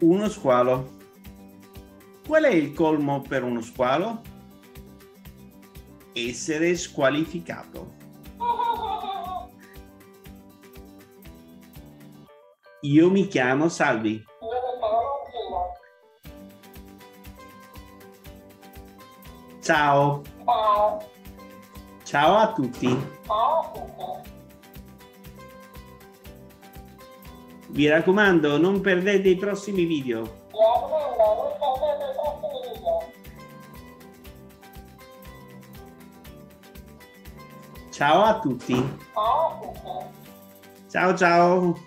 Uno squalo. Qual è il colmo per uno squalo? Essere squalificato. Io mi chiamo Salvi. Ciao. Ciao. Ciao a tutti. Ciao a tutti. Vi raccomando, non perdete i prossimi video. Mi raccomando, non perdete i prossimi video. Ciao a tutti. Ciao a tutti. Ciao ciao.